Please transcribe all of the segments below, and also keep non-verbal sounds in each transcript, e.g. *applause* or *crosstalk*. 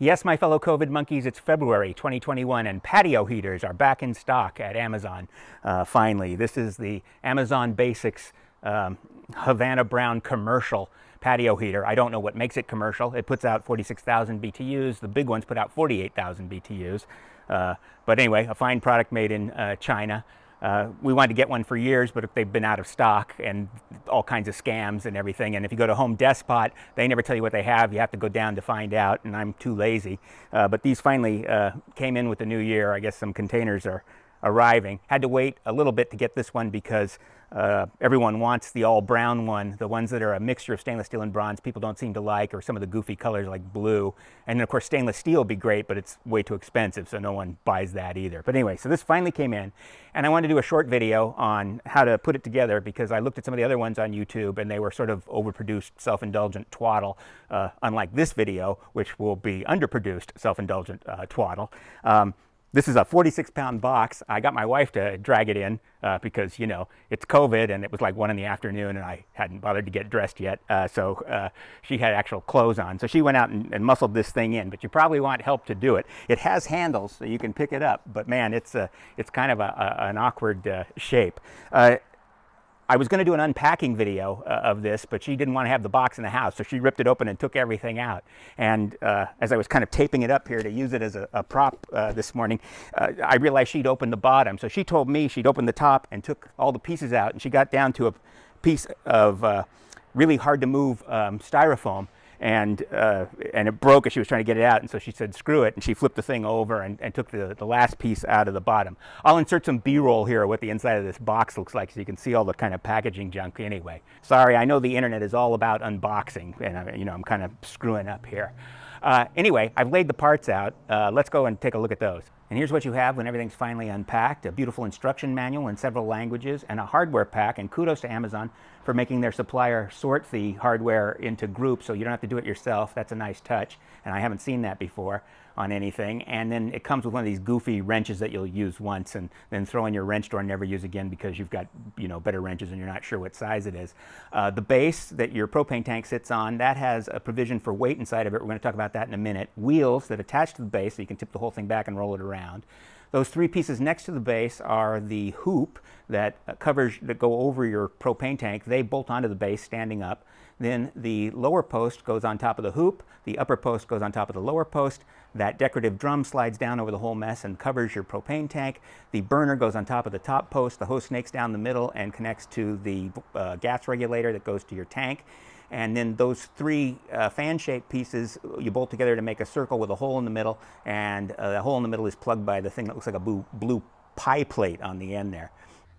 Yes, my fellow COVID monkeys, it's February 2021 and patio heaters are back in stock at Amazon uh, finally. This is the Amazon Basics um, Havana Brown commercial patio heater. I don't know what makes it commercial. It puts out 46,000 BTUs. The big ones put out 48,000 BTUs. Uh, but anyway, a fine product made in uh, China. Uh, we wanted to get one for years, but if they've been out of stock and all kinds of scams and everything. And if you go to Home Despot, they never tell you what they have. You have to go down to find out, and I'm too lazy. Uh, but these finally uh, came in with the new year. I guess some containers are arriving. Had to wait a little bit to get this one because uh, everyone wants the all brown one. The ones that are a mixture of stainless steel and bronze, people don't seem to like, or some of the goofy colors like blue. And then of course stainless steel would be great, but it's way too expensive, so no one buys that either. But anyway, so this finally came in, and I wanted to do a short video on how to put it together because I looked at some of the other ones on YouTube, and they were sort of overproduced, self-indulgent twaddle, uh, unlike this video, which will be underproduced, self-indulgent uh, twaddle. Um, this is a 46 pound box. I got my wife to drag it in uh, because, you know, it's COVID and it was like one in the afternoon and I hadn't bothered to get dressed yet. Uh, so uh, she had actual clothes on. So she went out and, and, muscled this thing in, but you probably want help to do it. It has handles so you can pick it up, but man, it's, a, it's kind of a, a, an awkward uh, shape. I was going to do an unpacking video uh, of this, but she didn't want to have the box in the house, so she ripped it open and took everything out. And uh, as I was kind of taping it up here to use it as a, a prop uh, this morning, uh, I realized she'd opened the bottom. So she told me she'd opened the top and took all the pieces out, and she got down to a piece of uh, really hard to move um, styrofoam and uh, and it broke as she was trying to get it out. And so she said, "Screw it!" And she flipped the thing over and, and took the, the last piece out of the bottom. I'll insert some B-roll here of what the inside of this box looks like, so you can see all the kind of packaging junk. Anyway, sorry, I know the internet is all about unboxing, and I, you know I'm kind of screwing up here. Uh, anyway, I've laid the parts out. Uh, let's go and take a look at those. And here's what you have when everything's finally unpacked, a beautiful instruction manual in several languages and a hardware pack. And kudos to Amazon for making their supplier sort the hardware into groups so you don't have to do it yourself. That's a nice touch. And I haven't seen that before on anything. And then it comes with one of these goofy wrenches that you'll use once and then throw in your wrench drawer and never use again because you've got you know better wrenches and you're not sure what size it is. Uh, the base that your propane tank sits on, that has a provision for weight inside of it. We're going to talk about that in a minute. Wheels that attach to the base so you can tip the whole thing back and roll it around. Those three pieces next to the base are the hoop that covers that go over your propane tank. They bolt onto the base standing up. Then the lower post goes on top of the hoop. The upper post goes on top of the lower post. That decorative drum slides down over the whole mess and covers your propane tank. The burner goes on top of the top post. The hose snakes down the middle and connects to the uh, gas regulator that goes to your tank. And then those three uh, fan-shaped pieces you bolt together to make a circle with a hole in the middle. And uh, the hole in the middle is plugged by the thing that looks like a blue, blue pie plate on the end there.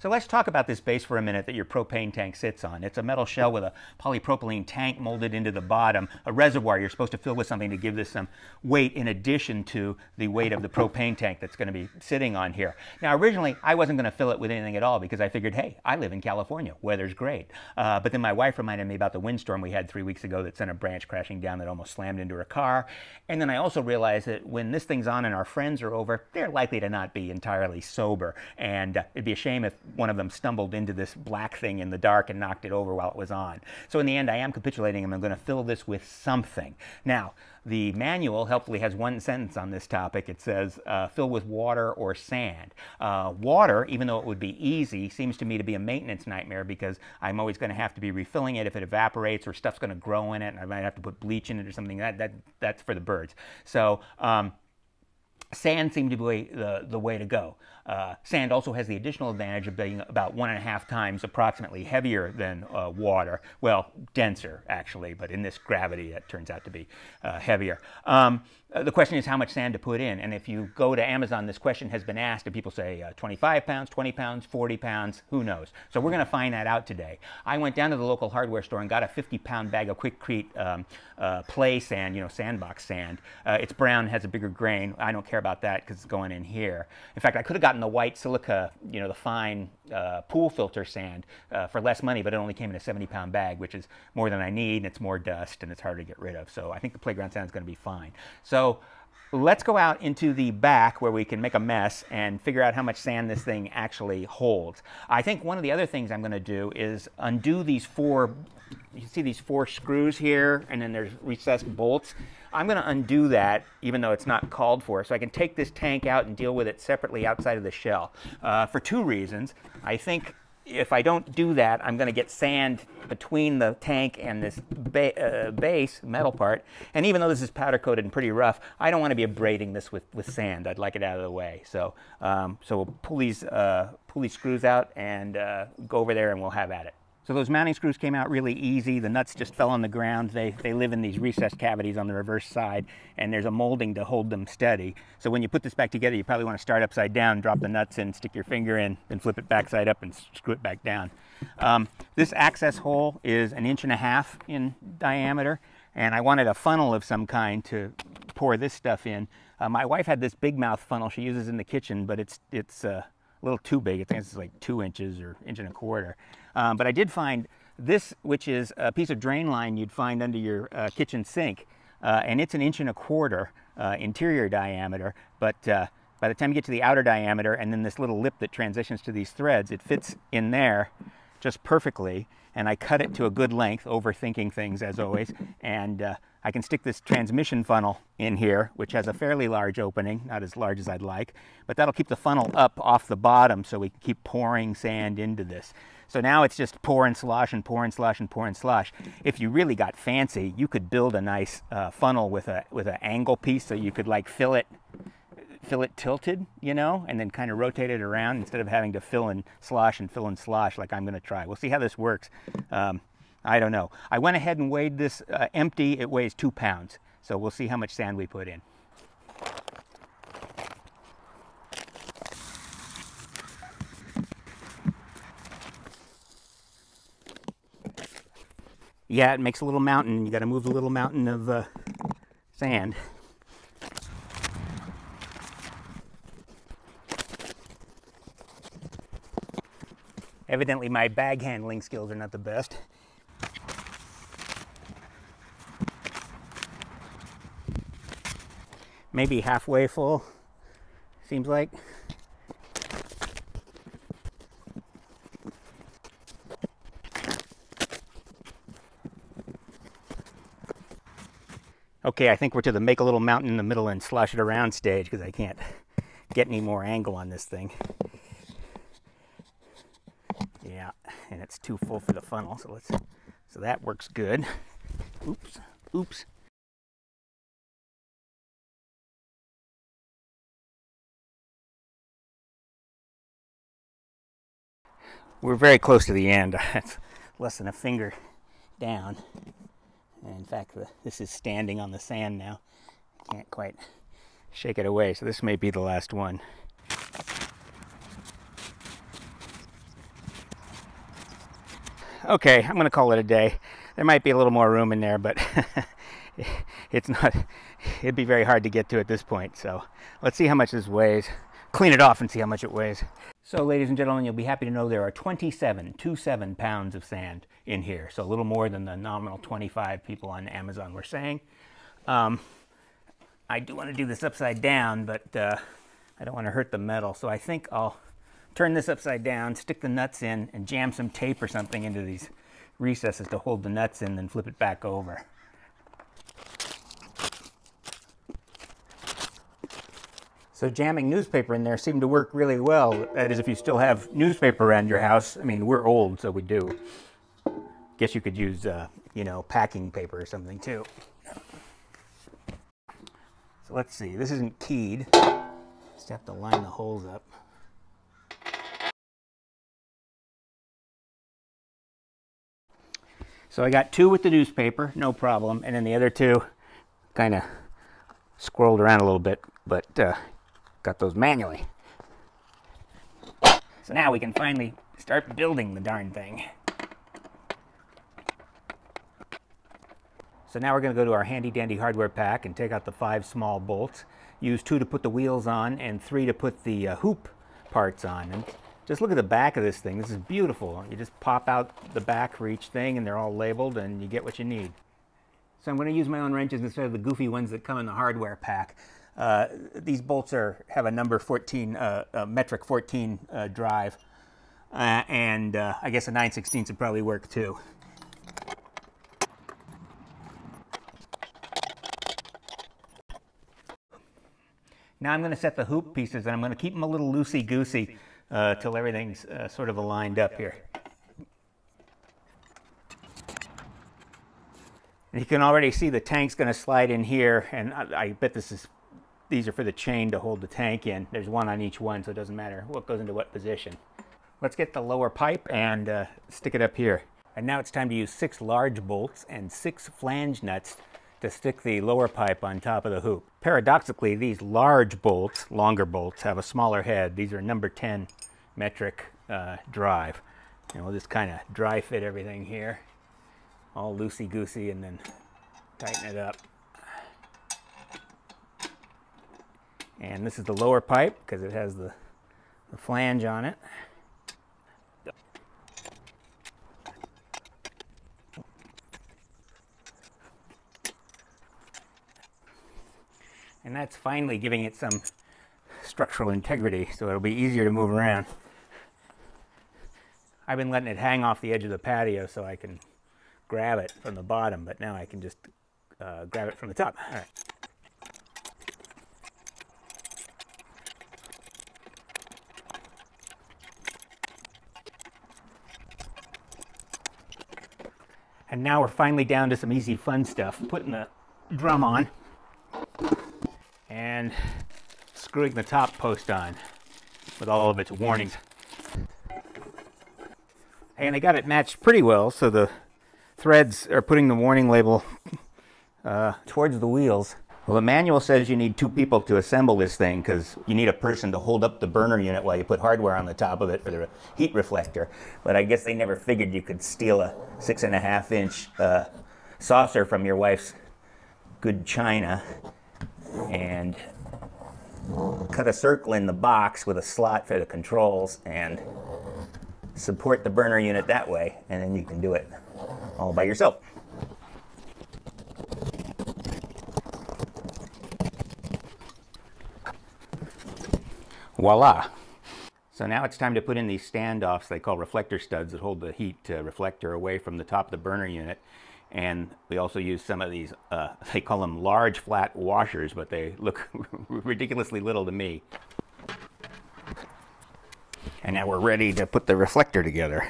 So let's talk about this base for a minute that your propane tank sits on. It's a metal shell with a polypropylene tank molded into the bottom, a reservoir you're supposed to fill with something to give this some weight in addition to the weight of the propane tank that's going to be sitting on here. Now originally I wasn't going to fill it with anything at all because I figured, hey, I live in California, weather's great. Uh, but then my wife reminded me about the windstorm we had three weeks ago that sent a branch crashing down that almost slammed into her car. And then I also realized that when this thing's on and our friends are over, they're likely to not be entirely sober. And uh, it'd be a shame if one of them stumbled into this black thing in the dark and knocked it over while it was on. So in the end, I am capitulating and I'm going to fill this with something. Now, the manual helpfully has one sentence on this topic. It says, uh, fill with water or sand. Uh, water, even though it would be easy, seems to me to be a maintenance nightmare because I'm always going to have to be refilling it if it evaporates or stuff's going to grow in it and I might have to put bleach in it or something. That, that, that's for the birds. So um, sand seemed to be the, the way to go. Uh, sand also has the additional advantage of being about one and a half times approximately heavier than uh, water. Well, denser actually, but in this gravity it turns out to be uh, heavier. Um, uh, the question is how much sand to put in. And if you go to Amazon, this question has been asked, and people say uh, 25 pounds, 20 pounds, 40 pounds, who knows? So we're going to find that out today. I went down to the local hardware store and got a 50 pound bag of Quikrete um, uh, play sand, you know, sandbox sand. It's brown, has a bigger grain. I don't care about that because it's going in here. In fact, I could have gotten the white silica, you know, the fine uh, pool filter sand uh, for less money, but it only came in a 70 pound bag, which is more than I need, and it's more dust, and it's harder to get rid of. So I think the playground sand is going to be fine. So let's go out into the back where we can make a mess and figure out how much sand this thing actually holds. I think one of the other things I'm going to do is undo these four, you can see these four screws here, and then there's recessed bolts. I'm going to undo that, even though it's not called for, so I can take this tank out and deal with it separately outside of the shell. Uh, for two reasons. I think if I don't do that, I'm going to get sand between the tank and this ba uh, base, metal part. And even though this is powder coated and pretty rough, I don't want to be abrading this with, with sand. I'd like it out of the way. So, um, so we'll pull these, uh, pull these screws out and uh, go over there and we'll have at it. So those mounting screws came out really easy. The nuts just fell on the ground. They, they live in these recessed cavities on the reverse side, and there's a molding to hold them steady. So when you put this back together, you probably want to start upside down, drop the nuts in, stick your finger in, then flip it back side up and screw it back down. Um, this access hole is an inch and a half in diameter, and I wanted a funnel of some kind to pour this stuff in. Uh, my wife had this big mouth funnel she uses in the kitchen, but it's, it's uh, a little too big. I think it's like two inches or inch and a quarter. Um, but I did find this, which is a piece of drain line you'd find under your uh, kitchen sink, uh, and it's an inch and a quarter uh, interior diameter. But uh, by the time you get to the outer diameter and then this little lip that transitions to these threads, it fits in there just perfectly. And I cut it to a good length, overthinking things as always. And uh, I can stick this transmission funnel in here, which has a fairly large opening, not as large as I'd like, but that'll keep the funnel up off the bottom so we can keep pouring sand into this. So now it's just pour and slosh and pour and slosh and pour and slosh. If you really got fancy, you could build a nice uh, funnel with a with an angle piece so you could like fill it fill it tilted, you know, and then kind of rotate it around instead of having to fill and slosh and fill and slosh like I'm going to try. We'll see how this works. Um, I don't know. I went ahead and weighed this uh, empty. It weighs two pounds. So we'll see how much sand we put in. Yeah, it makes a little mountain. You got to move the little mountain of uh, sand. Evidently my bag handling skills are not the best. Maybe halfway full, seems like. Okay, I think we're to the make a little mountain in the middle and slosh it around stage because I can't get any more angle on this thing. And it's too full for the funnel. So let's, so that works good. Oops, oops. We're very close to the end. *laughs* It's less than a finger down. And in fact, the, this is standing on the sand now. Can't quite shake it away. So this may be the last one. Okay, I'm going to call it a day. There might be a little more room in there, but *laughs* it's not, it'd be very hard to get to at this point. So let's see how much this weighs. Clean it off and see how much it weighs. So ladies and gentlemen, you'll be happy to know there are 27, 27 pounds of sand in here. So a little more than the nominal 25 people on Amazon were saying. Um, I do want to do this upside down, but uh, I don't want to hurt the metal. So I think I'll turn this upside down, stick the nuts in, and jam some tape or something into these recesses to hold the nuts in, then flip it back over. So jamming newspaper in there seemed to work really well. That is, if you still have newspaper around your house. I mean, we're old, so we do. Guess you could use, uh, you know, packing paper or something too. So let's see. This isn't keyed. Just have to line the holes up. So I got two with the newspaper, no problem, and then the other two kind of squirreled around a little bit, but uh, got those manually. So now we can finally start building the darn thing. So now we're going to go to our handy dandy hardware pack and take out the five small bolts. Use two to put the wheels on and three to put the uh, hoop parts on. And just look at the back of this thing. This is beautiful. You just pop out the back for each thing and they're all labeled and you get what you need. So I'm going to use my own wrenches instead of the goofy ones that come in the hardware pack. Uh, these bolts are have a number 14, uh, a metric 14 uh, drive, uh, and uh, I guess a 9 16 would probably work too. Now I'm going to set the hoop pieces, and I'm going to keep them a little loosey-goosey uh, till everything's sort of aligned up here. you can already see the tank's going to slide in here, and I, I, bet this is these are for the chain to hold the tank in. There's one on each one, so it doesn't matter what goes into what position. Let's get the lower pipe and uh, stick it up here. And now it's time to use six large bolts and six flange nuts to stick the lower pipe on top of the hoop. Paradoxically, these large bolts, longer bolts, have a smaller head. These are number 10 metric uh, drive. And we'll just kind of dry fit everything here all loosey-goosey and then tighten it up. And this is the lower pipe because it has the, the flange on it. And that's finally giving it some structural integrity so it'll be easier to move around. I've been letting it hang off the edge of the patio so I can grab it from the bottom, but now I can just uh, grab it from the top. All right. And now we're finally down to some easy fun stuff. Putting the drum on and screwing the top post on with all of its warnings. And I got it matched pretty well, so the threads are putting the warning label uh, towards the wheels. Well, the manual says you need two people to assemble this thing because you need a person to hold up the burner unit while you put hardware on the top of it for the heat reflector. But I guess they never figured you could steal a six and a half inch uh, saucer from your wife's good china and cut a circle in the box with a slot for the controls and support the burner unit that way, and then you can do it all by yourself. Voila. So now it's time to put in these standoffs they call reflector studs that hold the heat uh, reflector away from the top of the burner unit. And we also use some of these, uh, *laughs* they call them large flat washers, but they look *laughs* ridiculously little to me. And now we're ready to put the reflector together.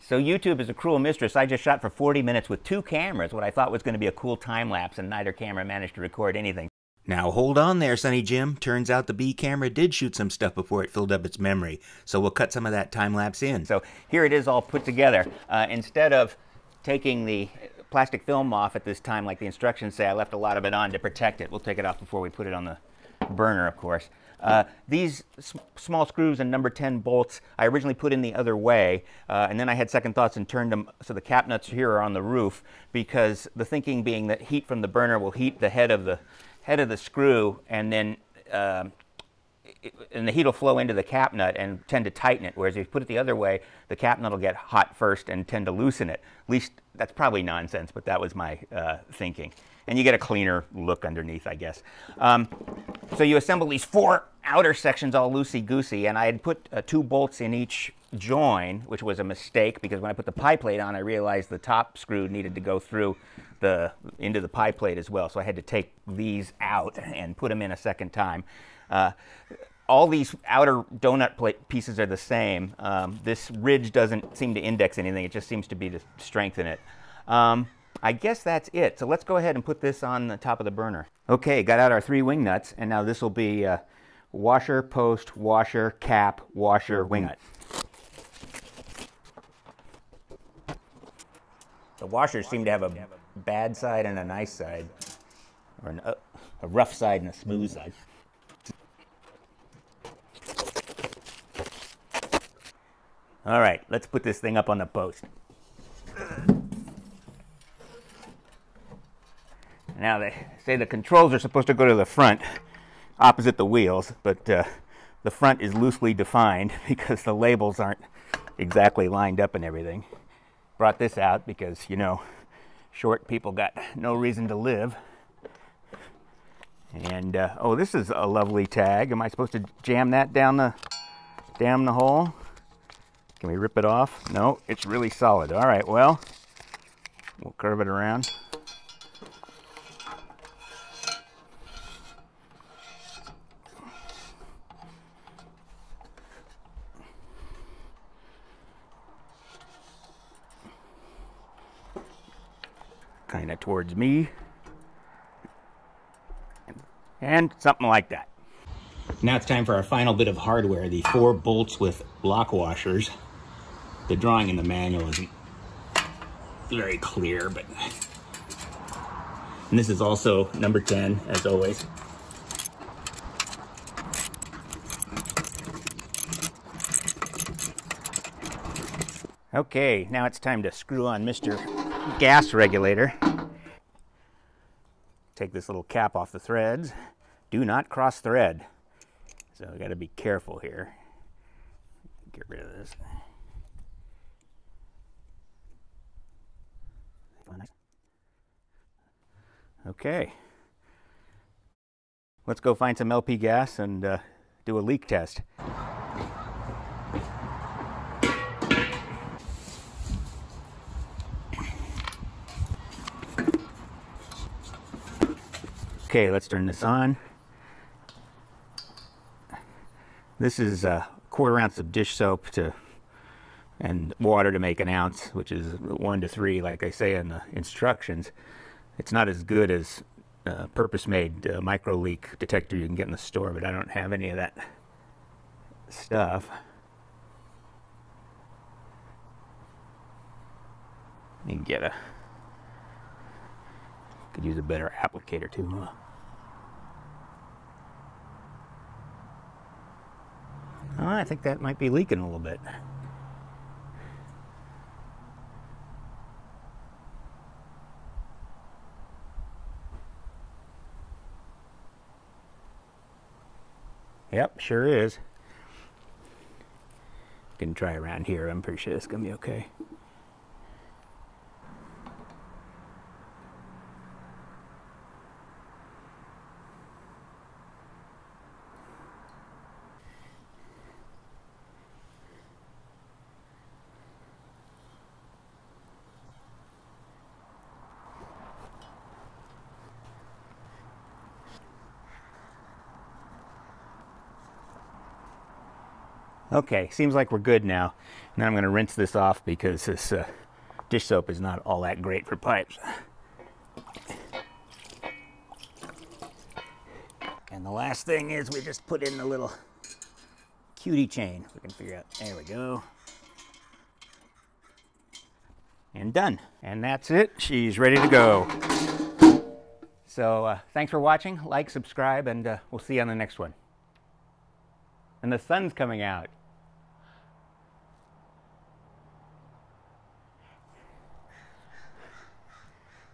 So YouTube is a cruel mistress. I just shot for 40 minutes with two cameras, what I thought was going to be a cool time lapse, and neither camera managed to record anything. Now hold on there, Sunny Jim. Turns out the B camera did shoot some stuff before it filled up its memory, so we'll cut some of that time lapse in. So here it is all put together. Uh, instead of taking the plastic film off at this time like the instructions say, I left a lot of it on to protect it. We'll take it off before we put it on the burner, of course. Uh, these small screws and number 10 bolts I originally put in the other way, uh, and then I had second thoughts and turned them so the cap nuts here are on the roof because the thinking being that heat from the burner will heat the head of the head of the screw and then um, and the heat will flow into the cap nut and tend to tighten it. Whereas if you put it the other way, the cap nut will get hot first and tend to loosen it. At least that's probably nonsense, but that was my uh, thinking. And you get a cleaner look underneath, I guess. Um, so you assemble these four outer sections all loosey-goosey, and I had put uh, two bolts in each join, which was a mistake because when I put the pie plate on, I realized the top screw needed to go through the into the pie plate as well. So I had to take these out and put them in a second time. Uh, all these outer donut plate pieces are the same. Um, this ridge doesn't seem to index anything. It just seems to be to strengthen it. Um, I guess that's it. So let's go ahead and put this on the top of the burner. Okay, got out our three wing nuts, and now this will be uh, washer, post, washer, cap, washer, wing nut. The washers seem to have a bad side and a nice side, or an, uh, a rough side and a smooth side. All right, let's put this thing up on the post. Now they say the controls are supposed to go to the front, opposite the wheels, but uh, the front is loosely defined *laughs* because the labels aren't exactly lined up and everything. Brought this out because, you know, short people got no reason to live. And uh, oh, this is a lovely tag. Am I supposed to jam that down the down the hole? Can we rip it off? No, it's really solid. All right, well, we'll curve it around. Kind of towards me. And something like that. Now it's time for our final bit of hardware, the four bolts with lock washers. The drawing in the manual isn't very clear, but... And this is also number 10, as always. Okay, now it's time to screw on Mr. Gas Regulator. Take this little cap off the threads. Do not cross thread. So we got to be careful here. Get rid of this. Okay. Let's go find some LP gas and uh, do a leak test. Okay, let's turn this on. This is a quarter ounce of dish soap to and water to make an ounce, which is one to three, like I say in the instructions. It's not as good as uh, purpose-made uh, micro leak detector you can get in the store, but I don't have any of that stuff. You can get a could use a better applicator too. Huh? Oh, I think that might be leaking a little bit. Yep, sure is. Can try around here. I'm pretty sure it's gonna be okay. Okay, seems like we're good now. Now I'm going to rinse this off because this uh, dish soap is not all that great for pipes. And the last thing is we just put in the little cutie chain. We can figure out, there we go. And done. And that's it. She's ready to go. So uh, thanks for watching. Like, subscribe, and uh, we'll see you on the next one. And the sun's coming out.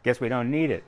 Guess we don't need it.